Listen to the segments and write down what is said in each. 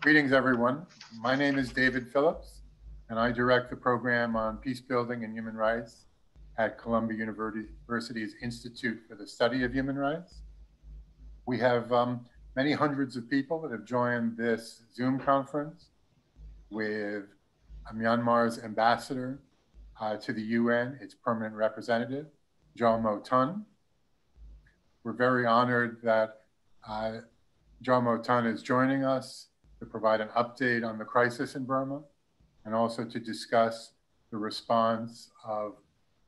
Greetings, everyone. My name is David Phillips, and I direct the program on peace building and human rights at Columbia University's Institute for the Study of Human Rights. We have um, many hundreds of people that have joined this Zoom conference with Myanmar's ambassador uh, to the UN, its permanent representative, Moe Tun. We're very honored that uh, Moe Tun is joining us to provide an update on the crisis in Burma and also to discuss the response of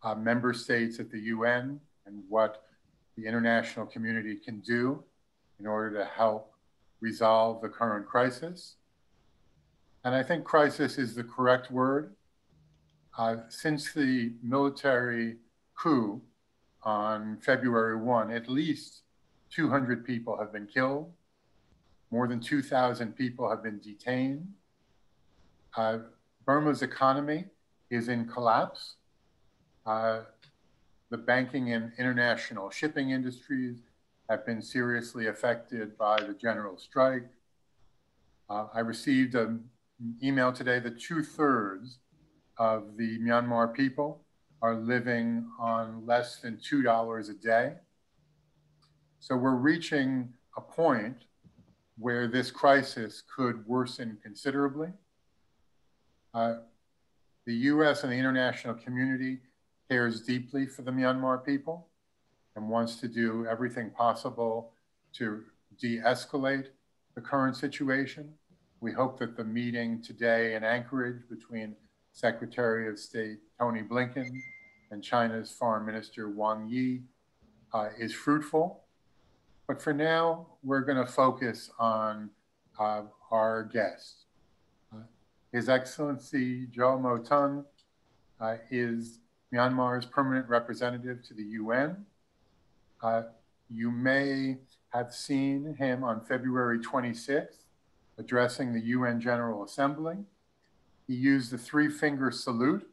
uh, member states at the UN and what the international community can do in order to help resolve the current crisis. And I think crisis is the correct word. Uh, since the military coup on February 1, at least 200 people have been killed. More than 2,000 people have been detained. Uh, Burma's economy is in collapse. Uh, the banking and international shipping industries have been seriously affected by the general strike. Uh, I received an email today that two thirds of the Myanmar people are living on less than $2 a day. So we're reaching a point where this crisis could worsen considerably. Uh, the US and the international community cares deeply for the Myanmar people and wants to do everything possible to de escalate the current situation. We hope that the meeting today in Anchorage between Secretary of State Tony Blinken and China's Foreign Minister Wang Yi uh, is fruitful. But for now, we're going to focus on uh, our guest. Uh, His Excellency Moe Tun uh, is Myanmar's permanent representative to the UN. Uh, you may have seen him on February 26th addressing the UN General Assembly. He used the three finger salute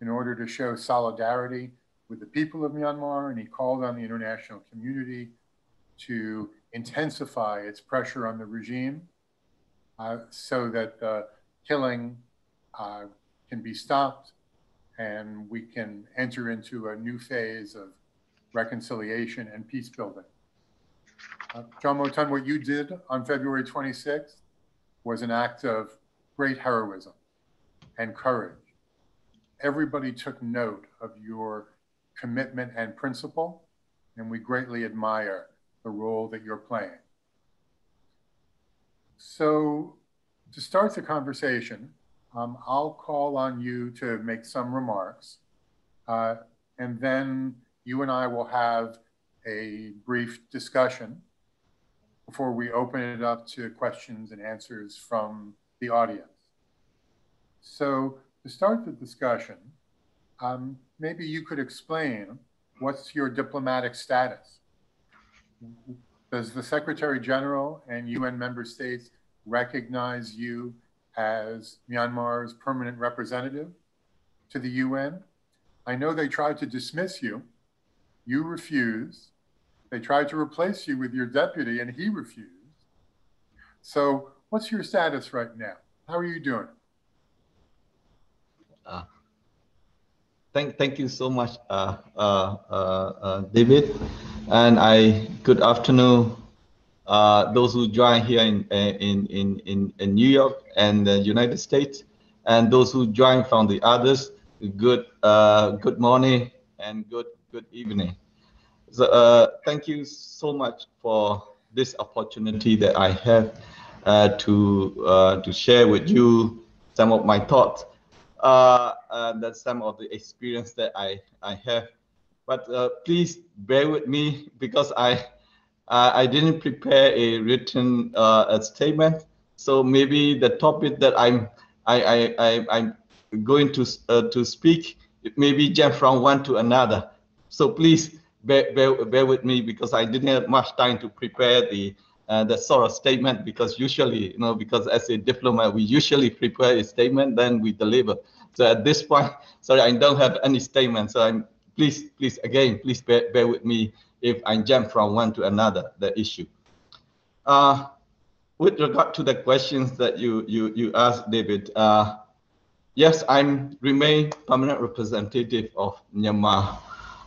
in order to show solidarity with the people of Myanmar, and he called on the international community to intensify its pressure on the regime uh, so that the killing uh, can be stopped and we can enter into a new phase of reconciliation and peace building. Uh, Moe Tun, what you did on February 26th was an act of great heroism and courage. Everybody took note of your commitment and principle, and we greatly admire the role that you're playing. So, to start the conversation, um, I'll call on you to make some remarks, uh, and then you and I will have a brief discussion before we open it up to questions and answers from the audience. So, to start the discussion, um, maybe you could explain what's your diplomatic status? Does the Secretary General and UN member states recognize you as Myanmar's permanent representative to the UN. I know they tried to dismiss you. You refused. They tried to replace you with your deputy, and he refused. So, what's your status right now? How are you doing? Uh, thank, thank you so much, uh, uh, uh, uh David. And I good afternoon uh, those who join here in, in, in, in, New York and the United States, and those who join from the others, good, uh, good morning and good, good evening. So, thank you so much for this opportunity that I have to, to share with you some of my thoughts, uh, that some of the experience that I, I have. But please bear with me because I uh, I didn't prepare a written uh, a statement, so maybe the topic that I'm I, I, I am going to uh, to speak it maybe jump from one to another. So please bear, bear, bear with me because I didn't have much time to prepare the uh, the sort of statement because usually you know because as a diplomat we usually prepare a statement then we deliver. So at this point, sorry, I don't have any statement. So I'm please please again please bear, bear with me if I jump from one to another, the issue. Uh, with regard to the questions that you you you asked, David, uh, yes, I'm remain permanent representative of Myanmar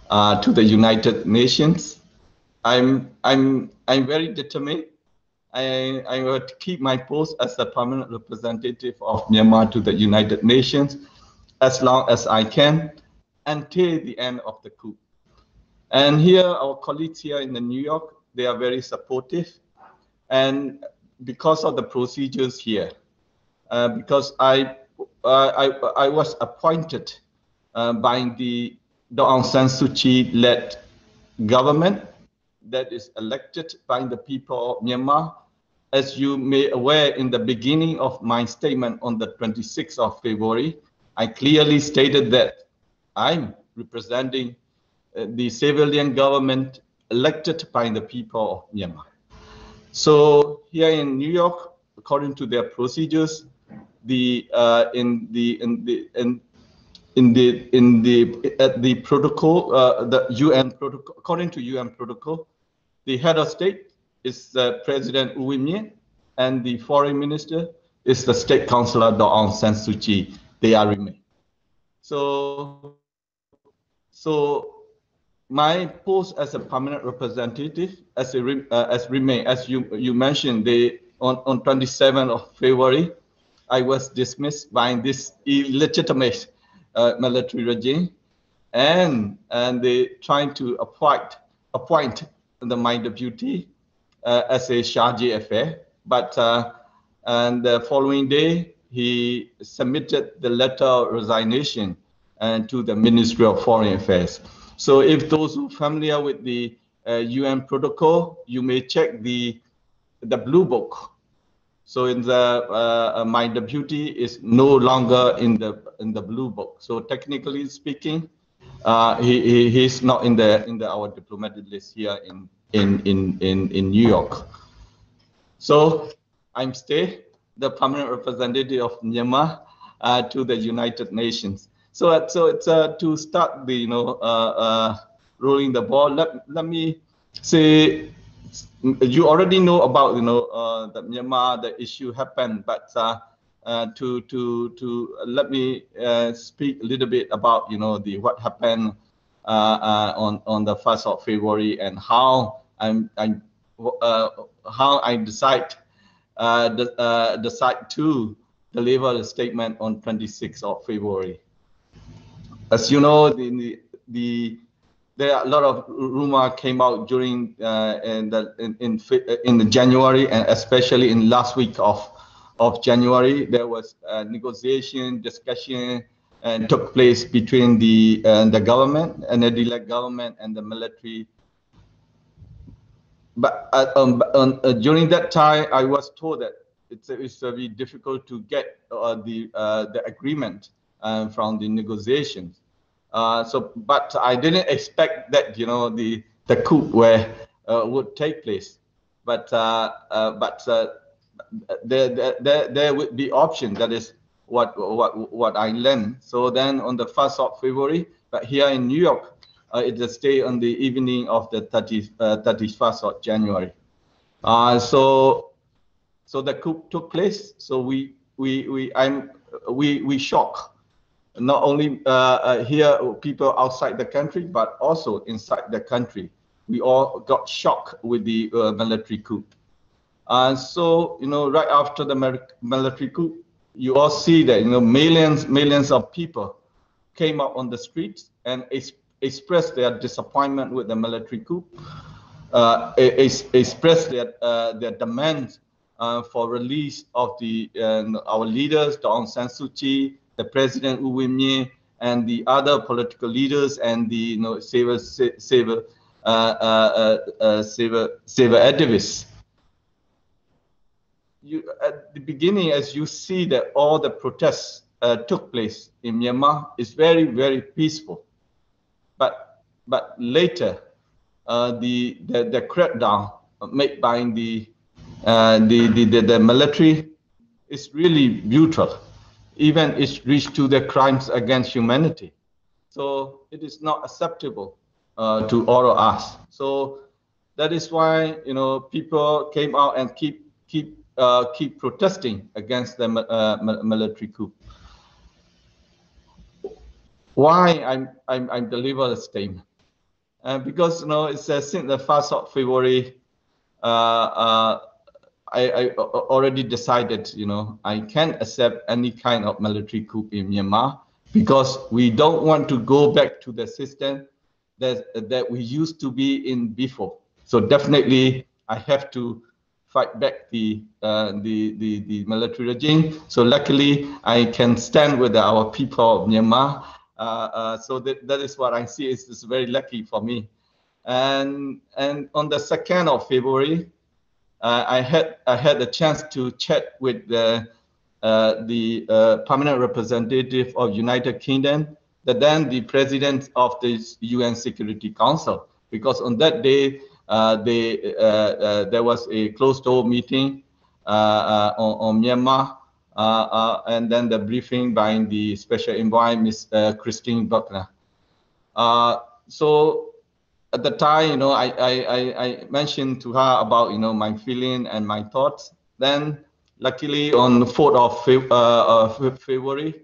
uh, to the United Nations. I'm I'm I'm very determined. I I will keep my post as the permanent representative of Myanmar to the United Nations as long as I can until the end of the coup. And here, our colleagues here in the New York, they are very supportive. And because of the procedures here, uh, because I, uh, I, I was appointed uh, by the Aung San Suu Kyi-led government that is elected by the people of Myanmar. As you may aware, in the beginning of my statement on the 26th of February, I clearly stated that I'm representing uh, the civilian government elected by the people of Myanmar. So here in New York, according to their procedures, the uh, in the in the in in the in the at the protocol, uh, the UN protocol, according to UN protocol, the head of state is the President U Win and the foreign minister is the state councilor Daw Aung San Suu Kyi. They are remain. So, so my post as a permanent representative, as a uh, as remain, as you you mentioned, they on on 27th of February, I was dismissed by this illegitimate uh, military regime, and and they trying to appoint appoint the my deputy uh, as a chargé d'affaires, but uh, and the following day he submitted the letter of resignation and uh, to the Ministry of Foreign Affairs. So if those who are familiar with the uh, UN protocol, you may check the the blue book. So in the uh, uh, my deputy is no longer in the in the blue book. So technically speaking, uh, he, he he's not in the in the our diplomatic list here in in in in, in New York. So I'm still the permanent representative of Myanmar uh, to the United Nations. So, uh, so it's uh, to start the you know uh, uh, rolling the ball. Let let me say you already know about you know uh, the Myanmar the issue happened, but uh, to to to let me speak a little bit about you know the what happened on on the first of February and how I'm I uh, how I decide uh, the, uh, decide to deliver a statement on 26th of February as you know, the, the there are a lot of rumor came out during uh, in, the, in, in in January and especially in last week of of January there was a negotiation discussion and took place between the uh, the government and the government and the military. But uh, um, uh, during that time, I was told that it's it's very difficult to get uh, the uh, the agreement uh, from the negotiations. So, but I didn't expect that you know the the coup where would take place. But but uh, there, there there would be option. That is what what what I learned. So then on the first of February, but here in New York, it will stay on the evening of the 30, 31st of January. so so the coup took place. So we we we I'm we we shock not only uh, uh, here people outside the country but also inside the country we all got shocked with the uh, military coup and so you know right after the military coup you all see that you know millions millions of people came out on the streets and expressed their disappointment with the military coup uh, ex expressed their uh, their demands uh, for release of the our leaders, Daw Aung San Suu Kyi, the president U Win Myint and the other political leaders and the you know civil civil civil civil activists. You, at the beginning, as you see that all the protests uh, took place in Myanmar, is very very peaceful, but but later uh, the, the the crackdown made by the, uh, the, the the the military is really brutal even it's reached to the crimes against humanity. So it is not acceptable uh, to all of us. So that is why you know people came out and keep keep uh, keep protesting against the uh, military coup. Why I'm I'm I'm deliver statement? Uh, because you know it's uh, since the first of February, uh, uh, I, I already decided you know I can't accept any kind of military coup in Myanmar because we don't want to go back to the system that that we used to be in before. So definitely I have to fight back the, uh, the, the, the, military regime. So luckily, I can stand with our people of Myanmar. Uh, uh, so that, that is what I see is very lucky for me. And, and on the 2nd of February, uh, I, had, I had a chance to chat with the, the permanent representative of United Kingdom, that then the president of the UN Security Council, because on that day, uh, they, uh, uh, there was a closed-door meeting on, on, Myanmar, and then the briefing by the special envoy, Ms. Christine Burgener. so at the time, you know, I, I, I mentioned to her about, you know, my feeling and my thoughts. Then, luckily, on the 4th of, uh, February,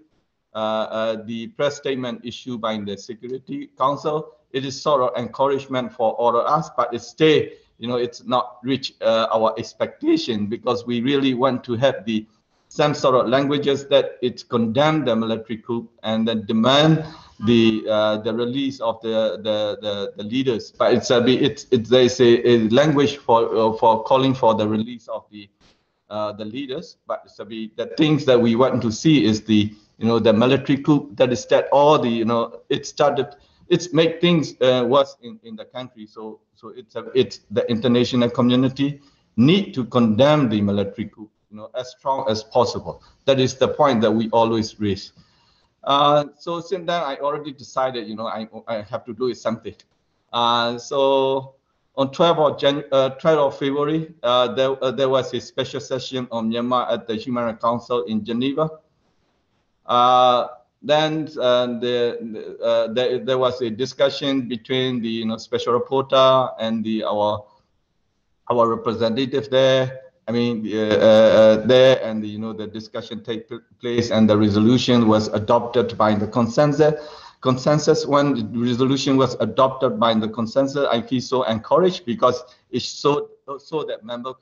uh, uh, the press statement issued by the Security Council it is sort of encouragement for all of us, but it's still, you know, it's not reach uh, our expectation because we really want to have the some sort of languages that it condemn the military coup and then demand the uh, the release of the, the the, the leaders. But it's a it's it's there's a, a language for uh, for calling for the release of the uh, the leaders. But it's a be the things that we want to see is the you know the military coup that is that all the you know it started it's make things uh, worse in, in the country. So so it's a, it's the international community need to condemn the military coup, you know, as strong as possible. That is the point that we always raise. Uh, so since then, I already decided, you know, I, I have to do something. Uh, so on 12 of, Jan uh, 12 of February, uh, there, uh, there was a special session on Myanmar at the Human Rights Council in Geneva. Uh, then the, there, there was a discussion between the you know special rapporteur and the our our representative there. I mean uh, uh, there and you know the discussion take place and the resolution was adopted by the consensus. Consensus when the resolution was adopted by the consensus, I feel so encouraged because it showed so that member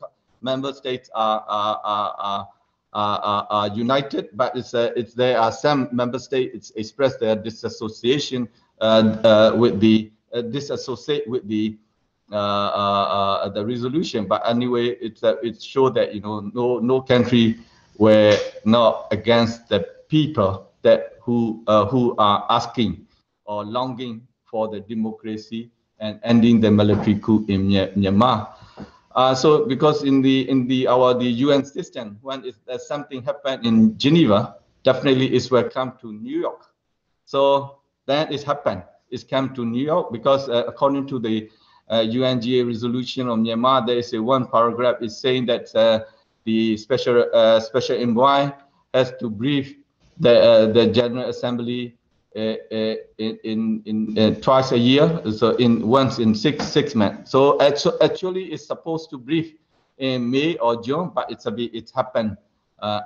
member states are are, are, are are, are, united, but it's, uh, it's there are some member states express their disassociation uh, uh, with the uh, disassociate with the uh, uh, the resolution. But anyway, it's uh, it showed that you know no no country were not against the people that who who are asking or longing for the democracy and ending the military coup in Myanmar. Uh, so because in the in the our the UN system, when there's something happened in Geneva, definitely it's will come to New York. So then it happened. It's come to New York because uh, according to the uh, UNGA resolution on Myanmar, there is a one paragraph is saying that uh, the special uh, special envoy has to brief the uh, the General Assembly uh, uh, in in, uh, twice a year, so in once in six six months. So actually, it's supposed to brief in May or June, but it's a bit it's happened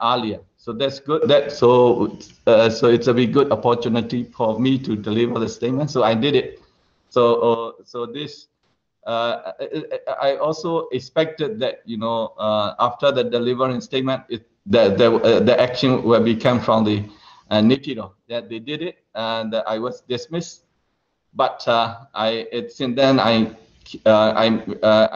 earlier. So that's good. That so so it's a bit good opportunity for me to deliver the statement. So I did it. So so this. Uh, I also expected that you know uh, after the delivering statement, it, the the, uh, the action will become from the Naypyidaw that they did it and I was dismissed. But uh, I it, since then I uh, I'm uh,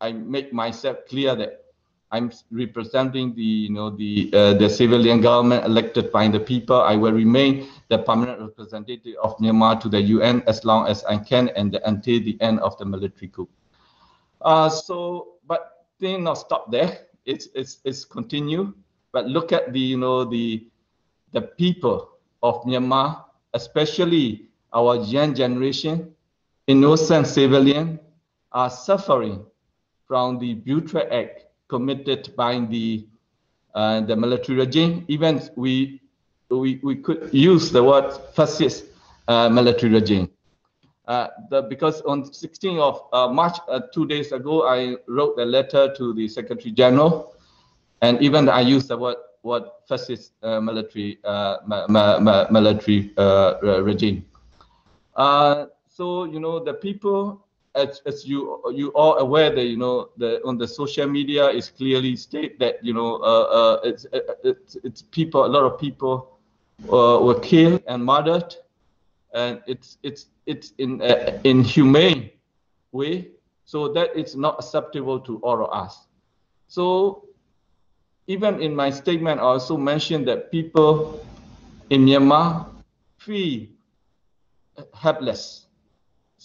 I make myself clear that I'm representing the you know the uh, the civilian government elected by the people. I will remain the permanent representative of Myanmar to the UN as long as I can and until the end of the military coup. Uh, so, but things not stop there. It's it's it's continue. But look at the you know the the people of Myanmar, especially our young generation, innocent civilian, are suffering from the brutal act committed by the uh, the military regime. Even we we, we could use the word fascist uh, military regime. Uh, the, because on 16th of uh, March, uh, two days ago, I wrote a letter to the Secretary General and even I used the word what fascist uh, military military regime. So you know the people, as, as you you all aware that you know the on the social media is clearly state that you know uh, uh, it's, it's it's people a lot of people were killed and murdered, and it's it's it's in uh, inhumane way. So that is not acceptable to all of us. So even in my statement, I also mentioned that people in Myanmar feel helpless.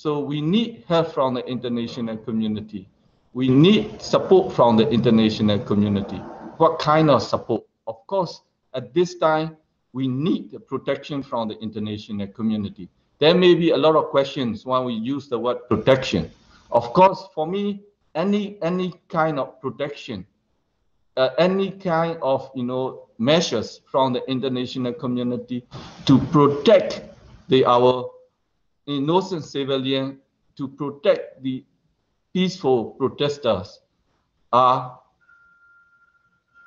So we need help from the international community. We need support from the international community. What kind of support? Of course, at this time, we need the protection from the international community. There may be a lot of questions when we use the word protection. Of course, for me, any any kind of protection uh, any kind of you know measures from the international community to protect the our innocent civilians to protect the peaceful protesters are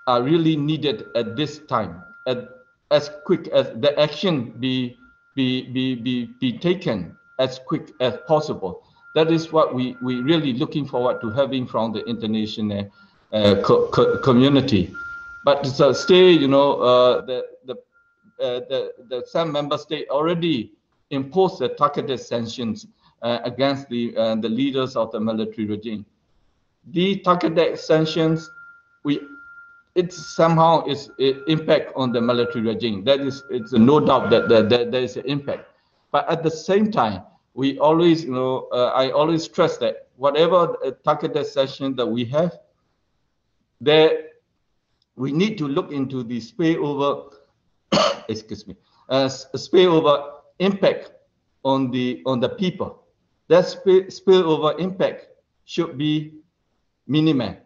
are really needed at this time at, as quick as the action be be be be, be taken as quick as possible that is what we we really looking forward to having from the international uh, co co community. But so still, you know, uh, the, the, uh, the, the some member state already imposed the targeted sanctions against the, the leaders of the military regime. The targeted sanctions, we it somehow is impact on the military regime. That is, it's no doubt that, that, that there is an impact. But at the same time, we always, you know, uh, I always stress that whatever targeted sanction that we have, there we need to look into the spillover, excuse me, uh, spillover impact on the on the people. That spill, spillover impact should be minimal,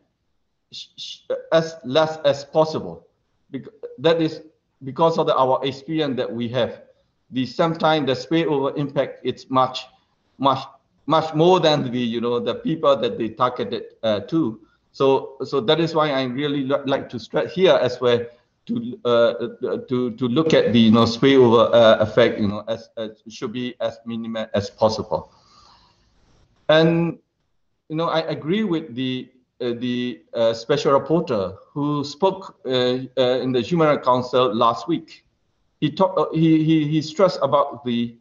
as less as possible. Because that is because of the, our experience that we have. The sometimes the spillover impact it's much, much, much more than the you know the people that they targeted uh, to. So, so that is why I really like to stress here as well to uh, to to look at the you know spillover uh, effect you know as, as should be as minimal as possible. And you know I agree with the uh, the uh, special rapporteur who spoke uh, uh, in the Human Rights Council last week. He talked he, he he stressed about the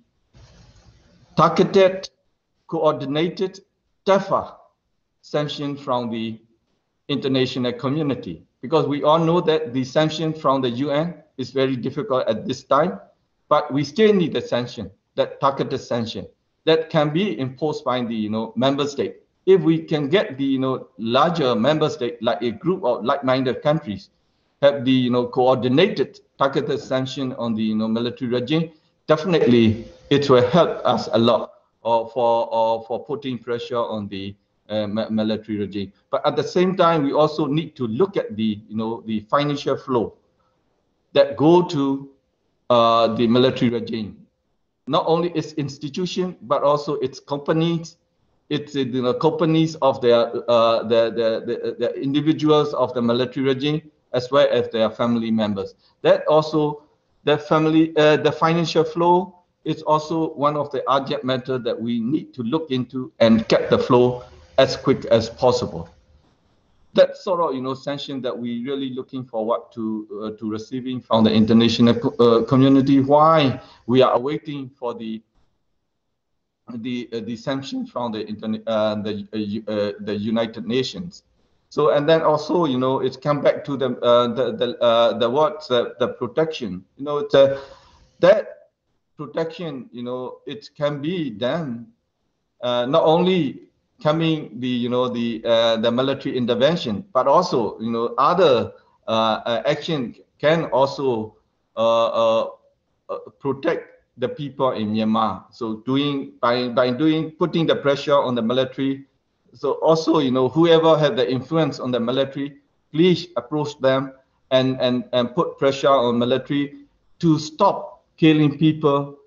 targeted, coordinated, tougher sanction from the international community because we all know that the sanction from the UN is very difficult at this time, but we still need the sanction, that targeted sanction that can be imposed by the you know member state. If we can get the you know larger member state like a group of like-minded countries have the you know coordinated targeted sanction on the you know military regime, definitely it will help us a lot or for or for putting pressure on the uh, military regime. But at the same time, we also need to look at the, you know, the financial flow that go to uh, the military regime. Not only its institution, but also its companies, its you know, companies of their, uh, the, the, the, the individuals of the military regime, as well as their family members. That also, the family, uh, the financial flow is also one of the urgent matter that we need to look into and get the flow as quick as possible. That sort of you know sanction that we really looking forward to uh, to receiving from the international uh, community. Why we are waiting for the the uh, the sanction from the internet uh, the uh, uh, the United Nations. So and then also you know it's come back to the the the the what the, protection. You know it's a, that protection. You know it can be done not only coming the you know the uh, the military intervention, but also you know other uh, uh action can also uh, uh, protect the people in Myanmar. So doing by by doing putting the pressure on the military. So also you know whoever had the influence on the military, please approach them and and and put pressure on military to stop killing people,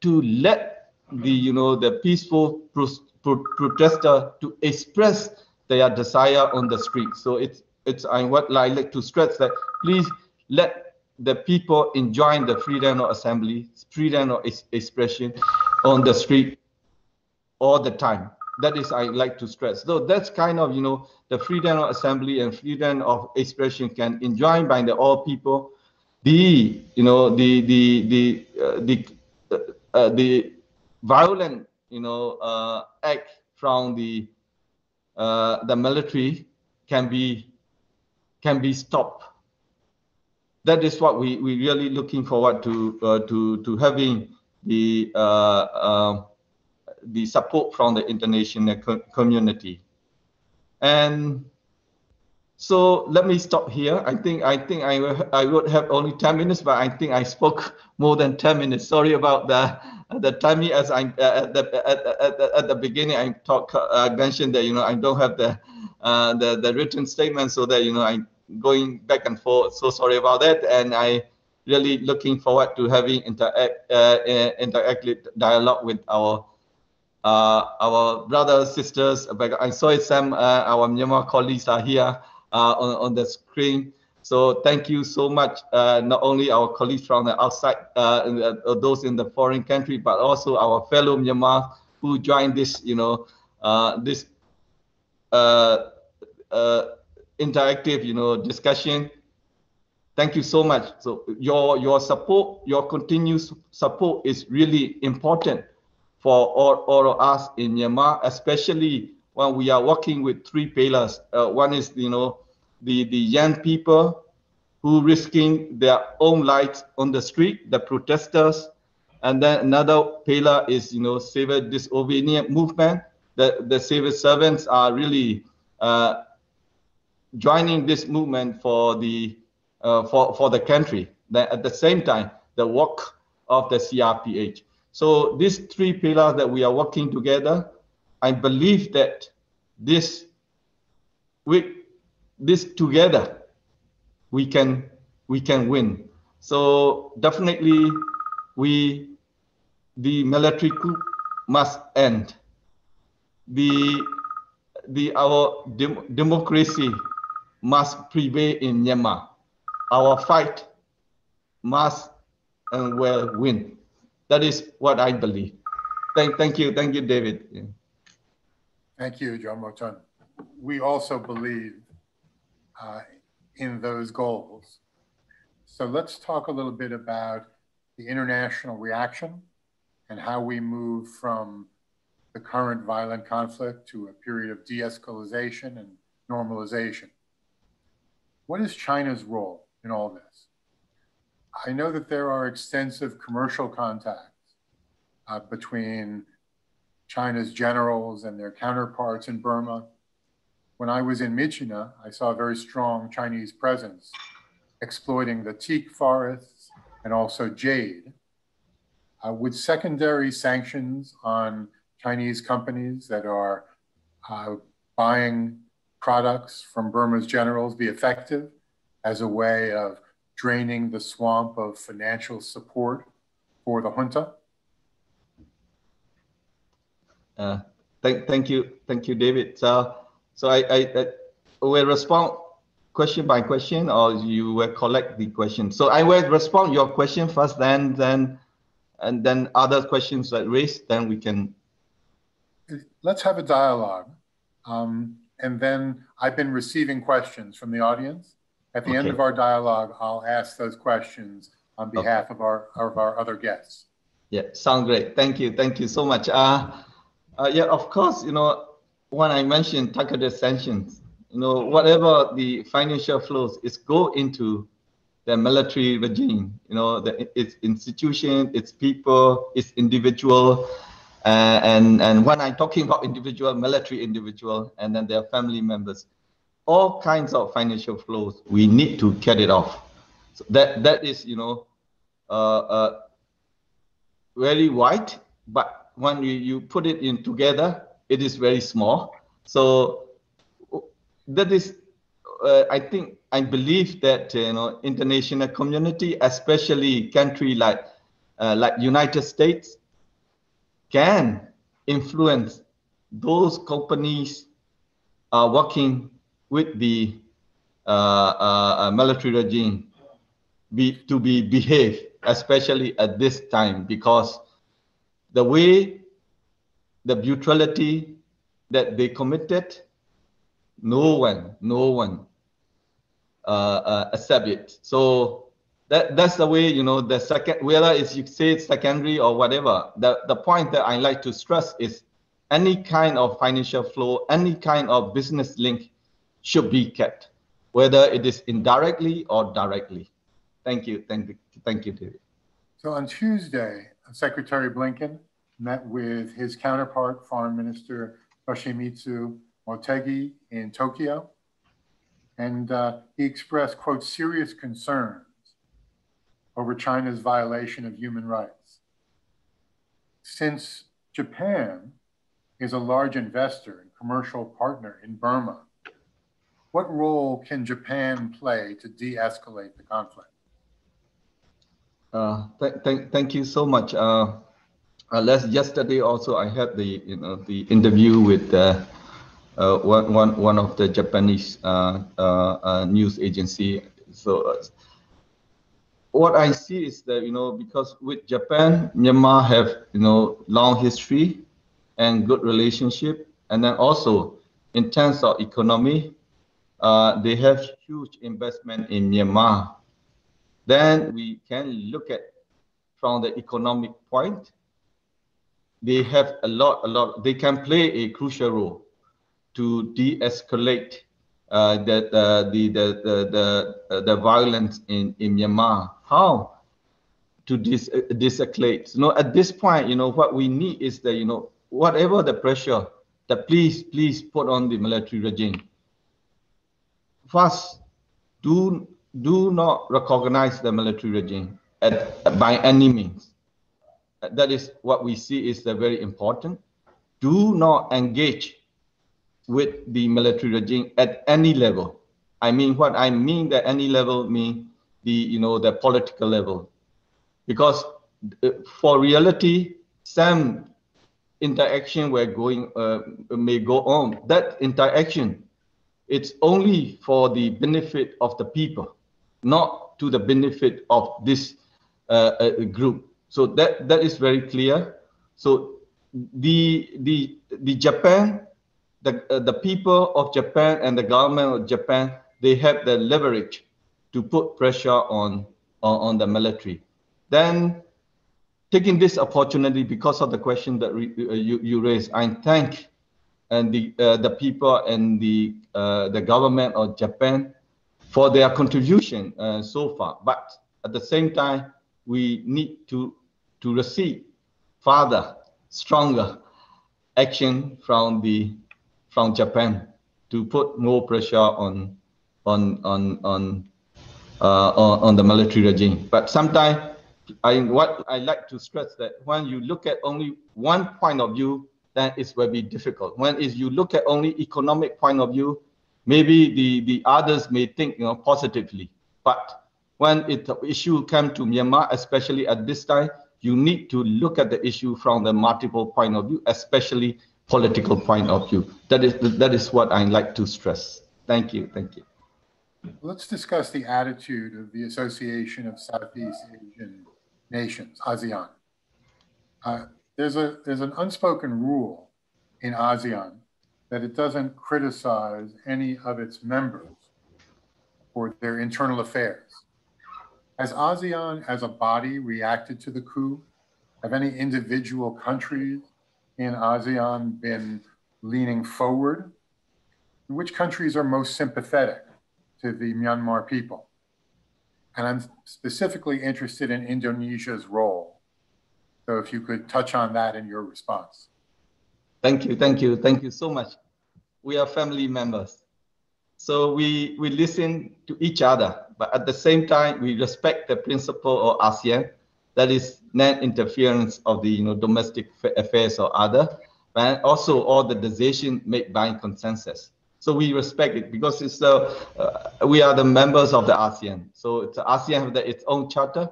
to let the you know the peaceful protester to express their desire on the street. So it's it's I what I like to stress that please let the people enjoy the freedom of assembly, freedom of expression on the street all the time. That is I like to stress. So that's kind of you know the freedom of assembly and freedom of expression can enjoy by the all people. The you know the the the uh, the uh, uh, the violent you know uh, act from the uh, the military can be can be stopped. That is what we we really looking forward to uh, to to having the uh, uh, the support from the international co community. And so let me stop here. I think I think I I would have only 10 minutes, but I think I spoke more than 10 minutes. Sorry about the the timing as I at the at, at, at the beginning I talk I mentioned that you know I don't have the uh, the the written statement so that you know I'm going back and forth. So sorry about that, and I really looking forward to having interact uh, interactive dialogue with our uh, our brothers sisters. I saw some uh, our Myanmar colleagues are here uh, on on the screen. So thank you so much, uh, not only our colleagues from the outside, uh, those in the foreign country, but also our fellow Myanmar who joined this, you know, this uh, uh, interactive, you know, discussion. Thank you so much. So your your support, your continuous support is really important for all, all of us in Myanmar, especially when we are working with three pillars. Uh, one is, you know, the, the young people who risking their own lives on the street, the protesters. And then another pillar is, you know, civil disobedience movement. The, the civil servants are really uh, joining this movement for the uh, for for the country. That at the same time, the work of the CRPH. So these three pillars that we are working together, I believe that this with this together, we can we can win. So definitely, we the military coup must end. The the our dem democracy must prevail in Myanmar. Our fight must and will win. That is what I believe. Thank, thank you, thank you, David. Yeah. Thank you, Kyaw Moe Tun. We also believe uh, in those goals. So let's talk a little bit about the international reaction and how we move from the current violent conflict to a period of de-escalation and normalization. What is China's role in all this? I know that there are extensive commercial contacts uh, between China's generals and their counterparts in Burma. When I was in Myitkyina, I saw a very strong Chinese presence exploiting the teak forests and also jade. Uh, with secondary sanctions on Chinese companies that are uh, buying products from Burma's generals be effective as a way of draining the swamp of financial support for the junta? Uh, thank, thank you, thank you, David. So, so I, I, I will respond question by question, or you will collect the question. So I will respond your question first, then, then, and then other questions that raised, then we can let's have a dialogue. Um, and then I've been receiving questions from the audience. At the okay. end of our dialogue, I'll ask those questions on behalf okay. of our of our other guests. Yeah, sound great. Thank you. Thank you so much. Uh, uh, yeah, of course, you know, when I mentioned targeted sanctions, you know, whatever the financial flows is go into the military regime, you know, the, its institution, its people, its individual, uh, and and when I'm talking about individual, military individual, and then their family members, all kinds of financial flows, we need to cut it off. So that that is, you know, uh, uh, very wide, but when you, you put it in together, it is very small. So that is, uh, I think, I believe that you know, international community, especially country like uh, like United States, can influence those companies are working with the uh, military regime be, to be behave, especially at this time, because the way the brutality that they committed, no one, no one uh, uh, accept it. So that that's the way you know the second whether it's you say it's secondary or whatever. The the point that I like to stress is any kind of financial flow, any kind of business link should be kept, whether it is indirectly or directly. Thank you, thank you, thank you, David. So on Tuesday, Secretary Blinken met with his counterpart, Foreign Minister Toshimitsu Motegi in Tokyo, and uh, he expressed, quote, serious concerns over China's violation of human rights. Since Japan is a large investor and commercial partner in Burma, what role can Japan play to de-escalate the conflict? Uh, th th thank you so much. Uh, last yesterday also I had the you know the interview with uh, uh, one, one, one of the Japanese uh, uh, uh news agency. So uh, what I see is that you know because with Japan, Myanmar have you know long history and good relationship, and then also in terms of economy, they have huge investment in Myanmar. Then we can look at from the economic point they have a lot, a lot, they can play a crucial role to de-escalate uh, the, the, the, the, the, uh, the violence in, in Myanmar. How to dis, uh, de-escalate? You know, at this point, you know, what we need is that, you know, whatever the pressure, that please, please put on the military regime. First, do, do not recognize the military regime at, by any means that is what we see is very important. Do not engage with the military regime at any level. I mean, what I mean that any level mean the you know the political level, because uh, for reality, some interaction we're going uh, may go on. That interaction, it's only for the benefit of the people, not to the benefit of this uh, uh group. So that that is very clear. So the the the Japan, the uh, the people of Japan and the government of Japan, they have the leverage to put pressure on on, on the military. Then taking this opportunity because of the question that re, uh, you you raised, I thank and the uh, the people and the uh, the government of Japan for their contribution uh, so far. But at the same time, we need to to receive further stronger action from the from Japan to put more pressure on on on on uh, on, on the military regime. But sometimes I what I like to stress that when you look at only one point of view, then it will be difficult. When is you look at only economic point of view, maybe the the others may think you know positively. But when it issue come to Myanmar, especially at this time, you need to look at the issue from the multiple point of view, especially political point of view. That is that is what I like to stress. Thank you. Thank you. Let's discuss the attitude of the Association of Southeast Asian Nations, ASEAN. Uh, there's a there's an unspoken rule in ASEAN that it doesn't criticize any of its members for their internal affairs. Has ASEAN as a body reacted to the coup? Have any individual countries in ASEAN been leaning forward? Which countries are most sympathetic to the Myanmar people? And I'm specifically interested in Indonesia's role. So if you could touch on that in your response. Thank you, thank you, thank you so much. We are family members. So we, we listen to each other, but at the same time, we respect the principle of ASEAN, that is non-interference of the you know, domestic affairs or other, and also all the decision made by consensus. So we respect it because it's uh, uh, we are the members of the ASEAN. So it's ASEAN the, its own charter.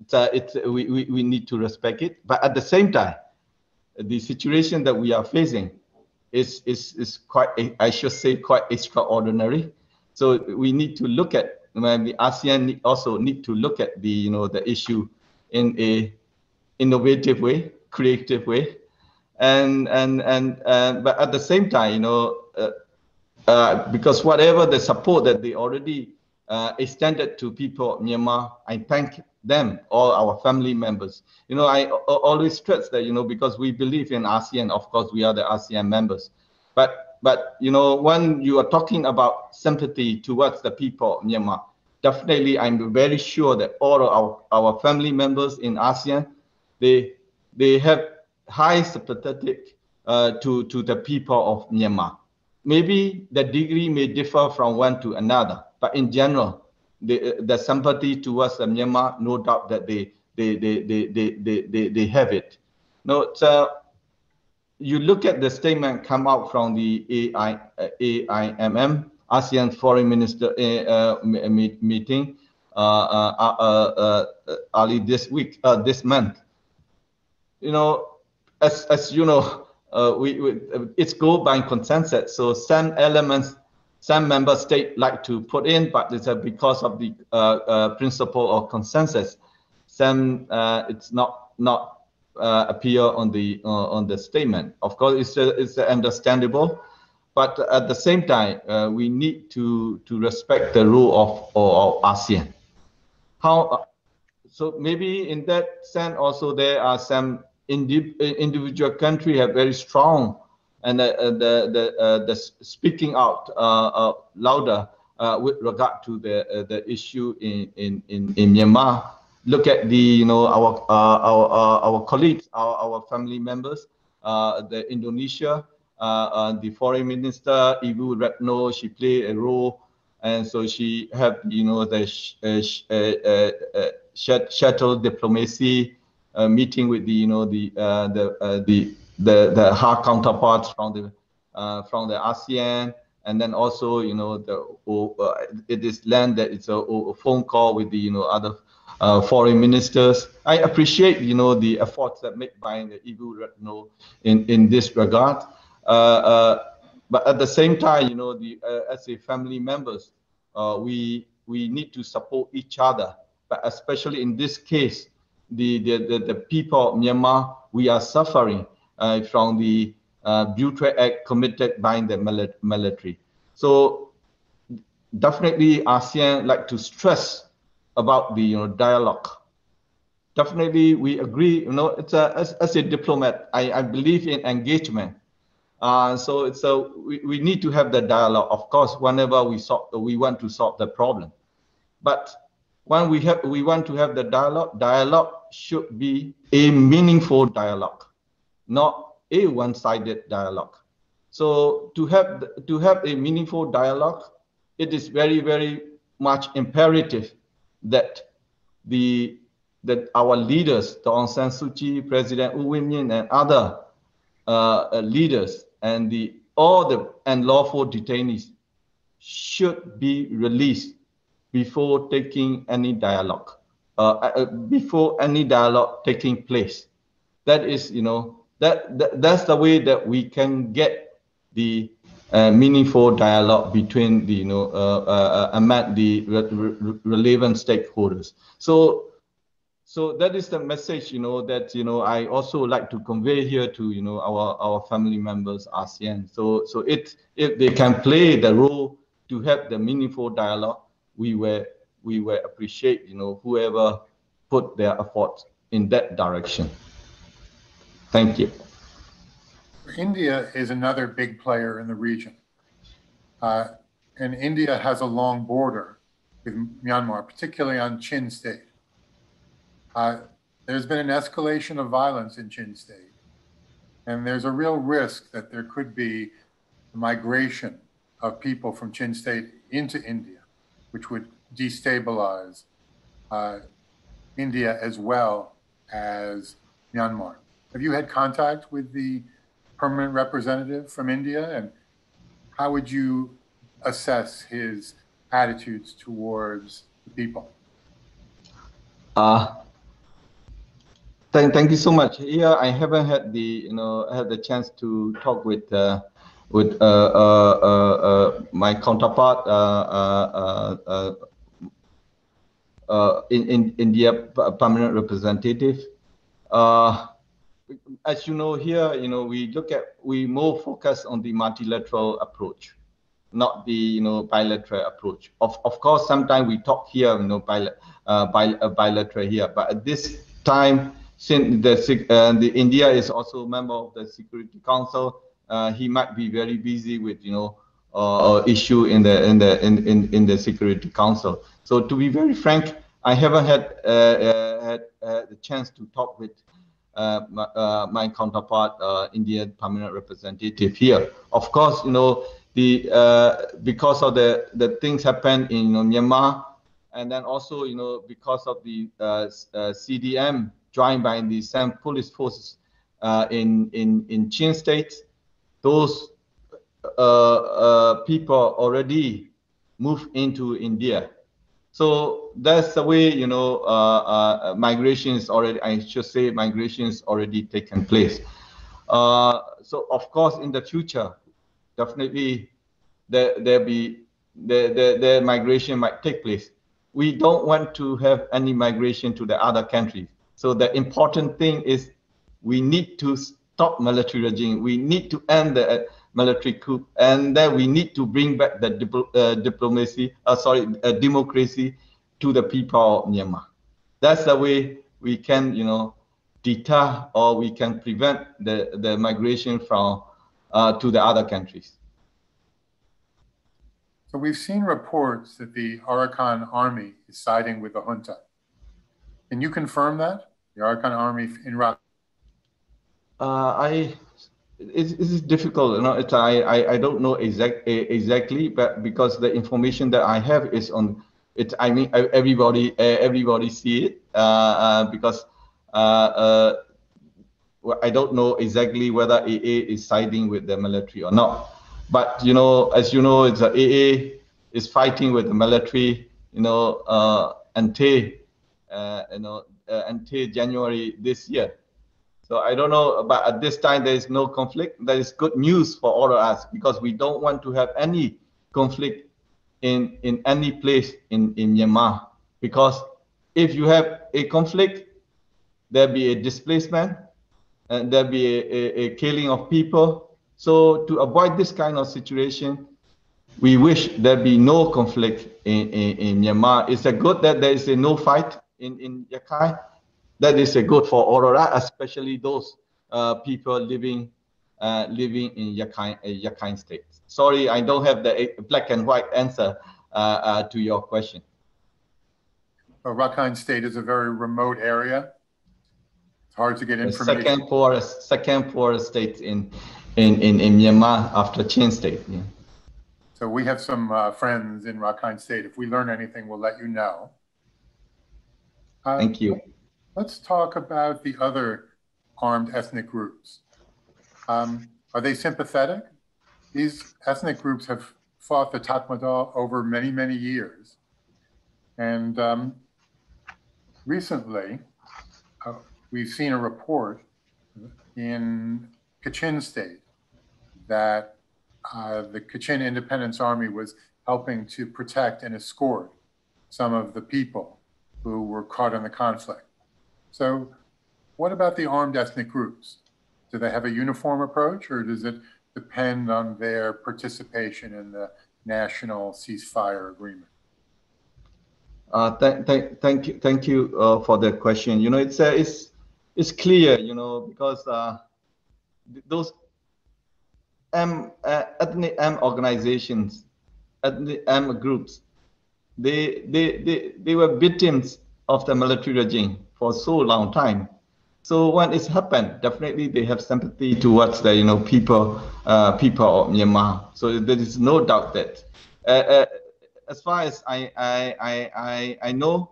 It's, uh, it's we, we, we need to respect it. But at the same time, the situation that we are facing is, is, is quite, I should say, quite extraordinary. So we need to look at the ASEAN also need to look at the you know the issue in a innovative way, creative way, and and and uh, but at the same time, you know, uh, uh, because whatever the support that they already uh, extended to people of Myanmar, I thank them, all our family members. You know, I always stress that you know because we believe in ASEAN. Of course, we are the ASEAN members, but but you know, when you are talking about sympathy towards the people of Myanmar, definitely I'm very sure that all our, our family members in ASEAN, they they have high sympathetic uh, to to the people of Myanmar. Maybe the degree may differ from one to another, but in general, the the sympathy towards Myanmar, no doubt that they they they they they they, they, they have it. No, so you look at the statement come out from the AI, uh, AIMM, ASEAN Foreign Minister uh, uh meeting uh, uh, early this week, this month. You know, as, as you know, we, we, it's go by consensus. So some elements, some member state like to put in, but it's because of the principle of consensus. Some it's not not uh, appear on the uh, on the statement. Of course, it's uh, it's understandable, but at the same time, uh, we need to to respect the rule of, of, ASEAN. How? Uh, so maybe in that sense, also there are some indi individual country have very strong and the uh, the the, uh, the speaking out uh, louder with regard to the the issue in in in, in Myanmar. Look at the you know our uh, our uh, our colleagues, our, our family members, uh, the Indonesia, uh, uh, the foreign minister Ibu Retno, she played a role, and so she had you know the sh sh shuttle diplomacy meeting with the you know the the the the the hard counterparts from the from the ASEAN and then also you know the uh, it is land that it's a, a, phone call with the you know other uh, foreign ministers. I appreciate, you know, the efforts that made by the Ibu Retno in, in this regard. Uh, uh, but at the same time, you know, the, uh, as a family members, uh, we, we need to support each other. But especially in this case, the, the, the, the people of Myanmar, we are suffering uh, from the uh, brutal act committed by the military. So definitely ASEAN like to stress about the you know dialogue. Definitely, we agree. You know, it's a as, as a diplomat, I, I believe in engagement. Uh, so it's a we, we need to have the dialogue. Of course, whenever we solve we want to solve the problem, but when we have we want to have the dialogue, dialogue should be a meaningful dialogue, not a one-sided dialogue. So to have to have a meaningful dialogue, it is very very much imperative that the that our leaders, the Aung San Suu Kyi, President U Myint, and other uh, leaders, and the all the unlawful detainees should be released before taking any dialogue, uh, uh, before any dialogue taking place. That is, you know, that, that that's the way that we can get the uh, meaningful dialogue between the you know uh, uh, among the re re relevant stakeholders. So so that is the message you know that you know I also like to convey here to you know our our family members ASEAN. So so it if they can play the role to have the meaningful dialogue, we were we will appreciate you know whoever put their effort in that direction. Thank you. India is another big player in the region. Uh, and India has a long border with Myanmar, particularly on Chin State. Uh, there's been an escalation of violence in Chin State, and there's a real risk that there could be migration of people from Chin State into India, which would destabilize uh, India as well as Myanmar. Have you had contact with the permanent representative from India, and how would you assess his attitudes towards the people? Uh, thank, thank you so much. Yeah, I haven't had the you know had the chance to talk with uh, with uh, uh, uh, my counterpart in, in India permanent representative. As you know here, you know, we look at, we more focus on the multilateral approach, not the, you know, bilateral approach. Of, of course, sometimes we talk here, you know, bil, uh, bil, uh, bilateral here, but at this time, since the, uh, the India is also a member of the Security Council, uh, he might be very busy with you know uh, issue in the in the in, in in the Security Council. So to be very frank, I haven't had uh, uh had uh, the chance to talk with uh, my, my, counterpart, Indian permanent representative here. Of course, you know the because of the the things happen in you know, Myanmar, and then also you know because of the CDM joined by the same police forces in in in Chin State those uh, uh, people already moved into India. So that's the way, you know, uh, migration is already, I should say, migration is already taken place. so of course, in the future, definitely there there be the, the the migration might take place. We don't want to have any migration to the other countries. So the important thing is we need to stop military regime. We need to end the uh, military coup, and then we need to bring back the uh, diplomacy, uh, sorry, uh, democracy to the people of Myanmar. That's the way we can, you know, deter or we can prevent the, the migration from uh, to the other countries. So we've seen reports that the Arakan army is siding with the junta. Can you confirm that? The Arakan army in Rakhine uh, I it's, it's difficult. You know, it's, I, I I don't know exact exactly, but because the information that I have is on it. I mean, everybody everybody see it uh, uh, because uh, I don't know exactly whether AA is siding with the military or not. But you know, as you know, it's AA is fighting with the military. You know, until you know until January this year. So I don't know, but at this time there is no conflict. That is good news for all of us because we don't want to have any conflict in in any place in in Myanmar. Because if you have a conflict, there'll be a displacement, and there'll be a, a, a killing of people. So to avoid this kind of situation, we wish there be no conflict in, in, in Myanmar. It's a good that there is a no fight in, in Rakhine that is a good for Aurora, especially those uh, people living uh, living in Rakhine, uh, Rakhine State. Sorry, I don't have the black and white answer uh, uh, to your question. Well, Rakhine State is a very remote area. It's hard to get information. The second poorest, second poorest state in, in, in, in Myanmar after Chin State. Yeah. So we have some uh, friends in Rakhine State. If we learn anything, we'll let you know. Thank you. Let's talk about the other armed ethnic groups. Um, are they sympathetic? These ethnic groups have fought the Tatmadaw over many, many years. And um, recently, uh, we've seen a report in Kachin State that uh, the Kachin Independence Army was helping to protect and escort some of the people who were caught in the conflict. So what about the armed ethnic groups? Do they have a uniform approach or does it depend on their participation in the national ceasefire agreement? Uh, th th thank you, thank you uh, for that question. You know, it's uh, it's it's clear, you know, because uh, those M uh, ethnic armed organizations, ethnic armed groups, they they they they were victims of the military regime for so long time. So when it's happened, definitely they have sympathy towards the you know people uh, people of Myanmar. So there is no doubt that uh, uh, as far as I I I I know,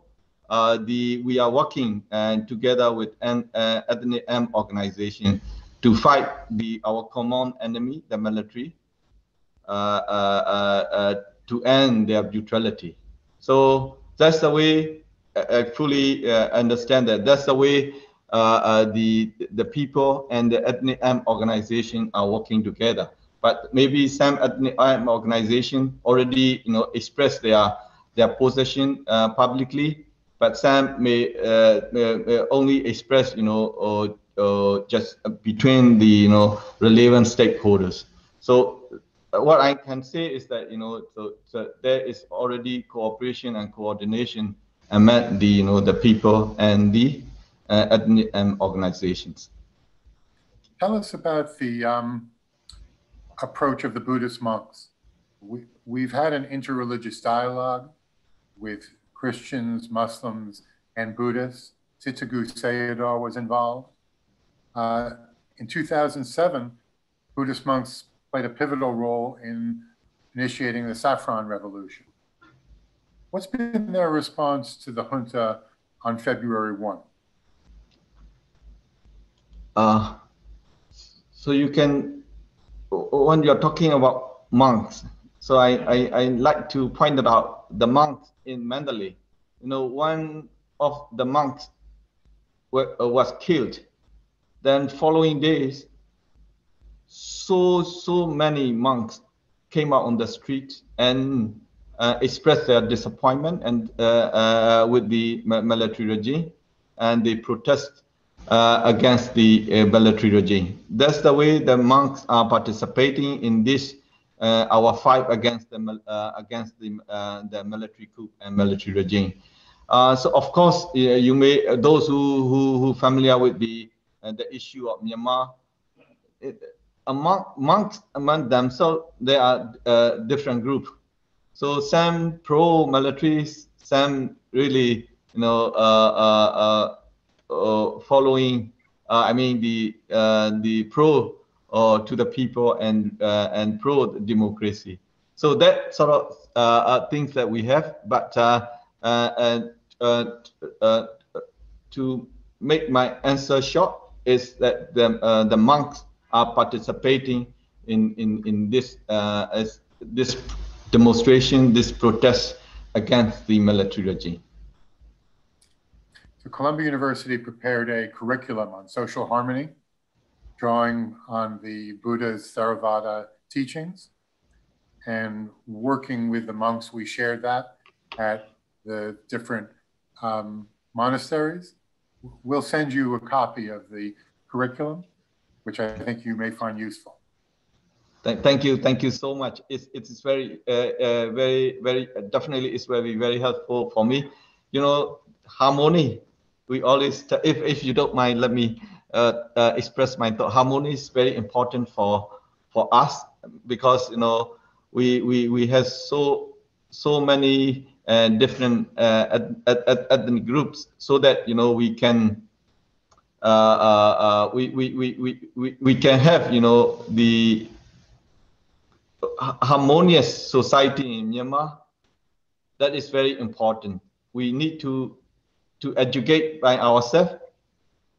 uh, the we are working uh, together with an uh, ethnic armed organization to fight the our common enemy, the military, to end their brutality. So that's the way I fully understand that. That's the way the the people and the ethnic organization are working together. but maybe some um, organization already you know express their their position uh, publicly, but some may, uh, may only express you know or, or just between the you know relevant stakeholders. So uh, what I can say is that you know so, so there is already cooperation and coordination among the you know the people and the uh, ethnic um, organizations. Tell us about the um, approach of the Buddhist monks. We, we've had an interreligious dialogue with Christians, Muslims, and Buddhists. Sitagu Sayadaw was involved. Uh, in 2007, Buddhist monks played a pivotal role in initiating the Saffron Revolution. What's been their response to the junta on February 1? Uh, so you can, when you're talking about monks, so I, I, I like to point out the monks in Mandalay. You know, one of the monks were, uh, was killed. Then following days, so so many monks came out on the street and uh, expressed their disappointment and uh, uh, with the military regime, and they protest uh, against the uh, military regime. That's the way the monks are participating in this uh, our fight against the against the the military coup and military regime. so of course, you may those who who, who familiar with the the issue of Myanmar. It, among monks among themselves, they are uh, different group. So some pro-military, some really, you know, uh, uh, uh Uh, following. Uh, I mean the uh, the pro uh, to the people and uh, and pro democracy. So that sort of things that we have, but and to make my answer short is that the the monks are participating in in in this uh, as this demonstration, this protest against the military regime. So Columbia University prepared a curriculum on social harmony, drawing on the Buddha's Theravada teachings, and working with the monks, we shared that at the different um, monasteries. We'll send you a copy of the curriculum which I think you may find useful. Thank you, thank you so much. It's it's very uh, uh, very very definitely it's very very helpful for me. You know, harmony. We always if if you don't mind, let me uh, uh, express my thought. Harmony is very important for for us because you know we we we have so so many uh, different uh, ethnic groups so that you know we can uh, uh, uh, we, we, we, we, we can have, you know, the harmonious society in Myanmar. That is very important. We need to to educate by ourselves